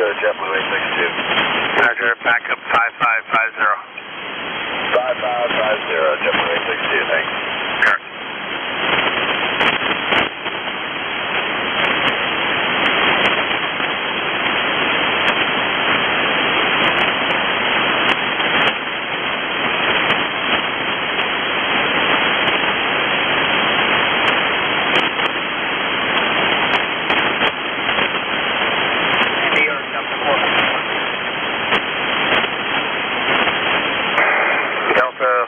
JetBlue 862. Roger, backup 5550. 5550, JetBlue 862, thanks.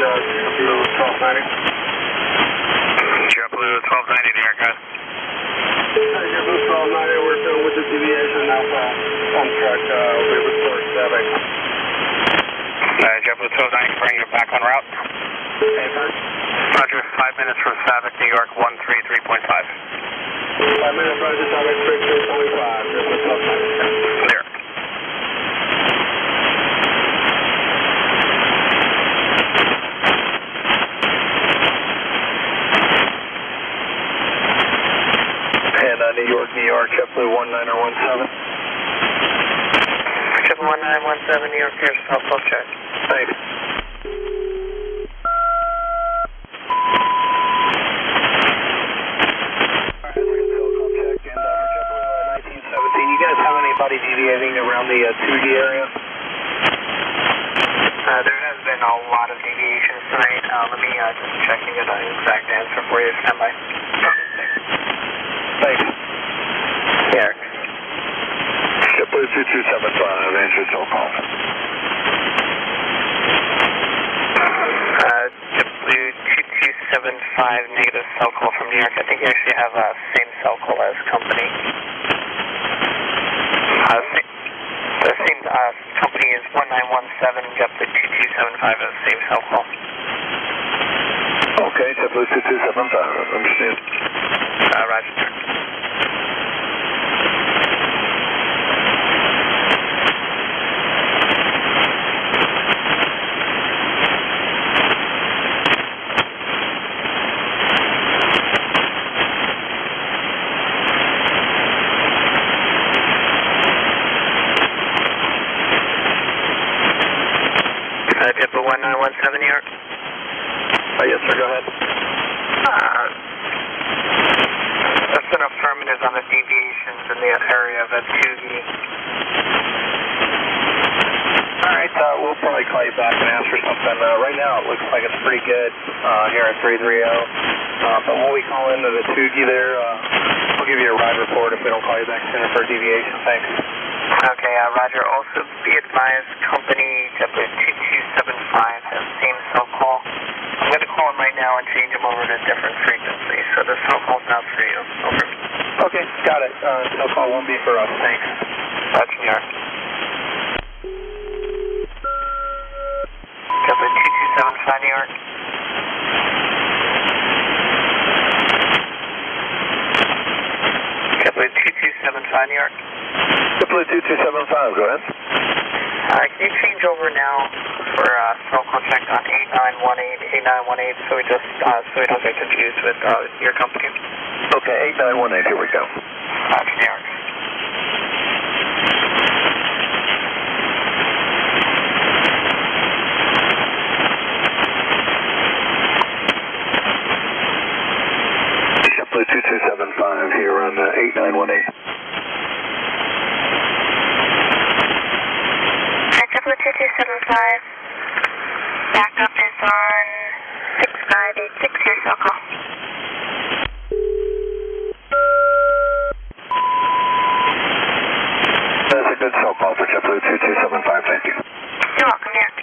JetBlue 1290. Uh, JetBlue 1290, the aircraft. JetBlue 1290, we're doing with the deviation alpha on track. Uh, we report static. Uh, JetBlue 1290, bring it back on route. Roger, five minutes from Savick, New York, 133.5. Five minutes, Roger, Savick, 335. 1917. Triple one nine one seven New York Pier, South Coast check. Thanks. You guys have anybody deviating around the uh, 2D area? Uh, there has been a lot of deviations tonight. Uh, let me uh, just check and get an exact answer for you. Stand by. Thanks. Eric. JetBlue 2275, answer SELCAL. Uh, JetBlue 2275, negative SELCAL from New York. I think you actually have a uh, same SELCAL as company. Uh, sa- the same uh, company is 1917, JetBlue 2275 has the same SELCAL. Okay, JetBlue 2275, understand. Uh, Roger. 1917 New Uh, yes, sir, go ahead. Uh, that's an affirmative on the deviations in the area of a 2E. Alright, uh, we'll probably call you back and ask for something. Uh, right now it looks like it's pretty good uh, here at 330. Uh, but when we call into the 2G there, uh, we'll give you a ride report if we don't call you back sooner for a deviation. Thanks. Okay, uh, Roger. Also be advised, company two two seven five that seems so cool. I'm going to call him right now and change him over to a different frequency. So the SELCAL's not for you. Over. Okay, got it. Uh, SELCAL won't be for us. Thanks. That's New York. Dublin 2275 New York. Dublin 2275 New York. Dublin 2275, go ahead. Uh, can you change over now for uh, call check on 8918, 8918, so we just, uh, so we don't get confused with uh, your company? Okay, 8918, here we go. Roger, New York. JetBlue 2275 here on uh, 8918. JetBlue 2275. Backup is on 6586, your SELCAL. That's a good SELCAL for JetBlue 2275, thank you. You're welcome, Derek.